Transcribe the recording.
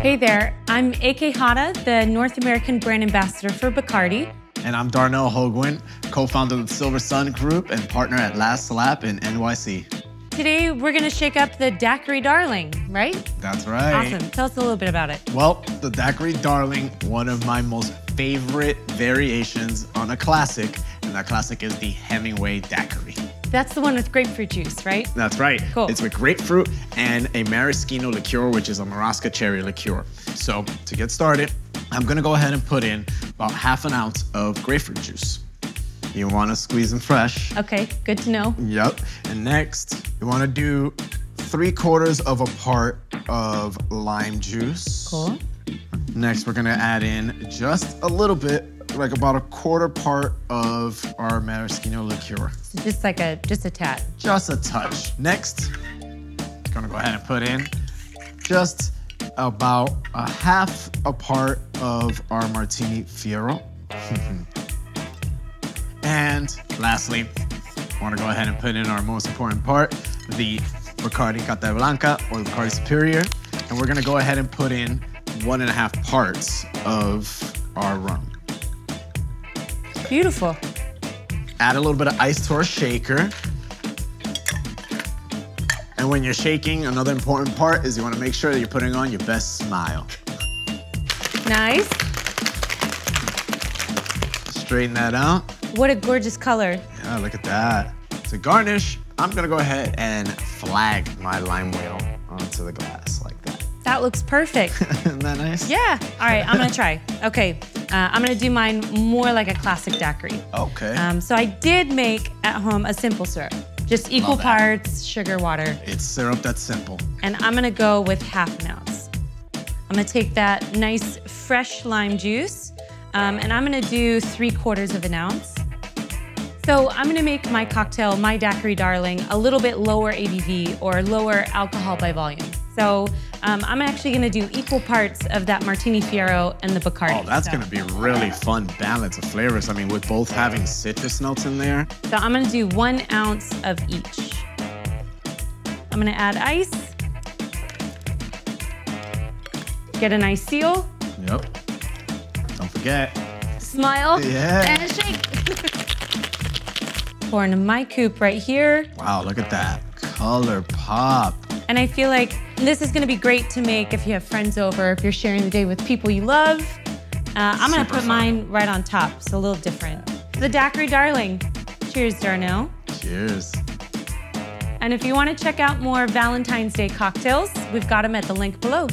Hey there, I'm AK Hada, the North American brand ambassador for Bacardi. And I'm Darnell Holguin, co-founder of the Silver Sun Group and partner at Last Lap in NYC. Today, we're gonna shake up the Daiquiri Darling, right? That's right. Awesome. Tell us a little bit about it. Well, the Daiquiri Darling, one of my most favorite variations on a classic, and that classic is the Hemingway Daiquiri. That's the one with grapefruit juice, right? That's right. Cool. It's with grapefruit and a maraschino liqueur, which is a Marasca cherry liqueur. So to get started, I'm gonna go ahead and put in about half an ounce of grapefruit juice. You wanna squeeze them fresh. Okay, good to know. Yep. And next, you wanna do three quarters of a part of lime juice. Cool. Next, we're gonna add in just a little bit, like about a quarter part of our maraschino liqueur. So just like a, just a tad. Just a touch. Next, gonna go ahead and put in just about a half a part of our martini fiero. and lastly, wanna go ahead and put in our most important part, the Bacardi Carta Blanca or Bacardi Superior. And we're gonna go ahead and put in one and a half parts of our rum. Beautiful. Add a little bit of ice to our shaker. And when you're shaking, another important part is you wanna make sure that you're putting on your best smile. Nice. Straighten that out. What a gorgeous color. Yeah, look at that. To garnish, I'm gonna go ahead and flag my lime wheel onto the glass like that. Looks perfect. Isn't that nice? yeah. All right, I'm gonna try. Okay, uh, I'm gonna do mine more like a classic daiquiri. Okay. Um, so I did make at home a simple syrup, just equal Love that. parts sugar, water, it's syrup that's simple. and I'm gonna go with half an ounce. I'm gonna take that nice fresh lime juice, um, and I'm gonna do three quarters of an ounce. So I'm gonna make my cocktail, my daiquiri darling, a little bit lower ABV or lower alcohol by volume. So um, I'm actually gonna do equal parts of that Martini Fiero and the Bacardi. Oh, that's So- gonna be really fun balance of flavors. I mean, with both having citrus notes in there. So I'm gonna do one ounce of each. I'm gonna add ice. Get a nice seal. Yep. Don't forget. Smile. Yeah. And shake. Pour into my coupe right here. Wow, look at that. Color pop. And I feel like this is gonna be great to make if you have friends over, if you're sharing the day with people you love. Uh, I'm gonna Super put fun. mine right on top, so a little different. The Daiquiri Darling. Cheers, Darnell. Cheers. And if you wanna check out more Valentine's Day cocktails, we've got them at the link below.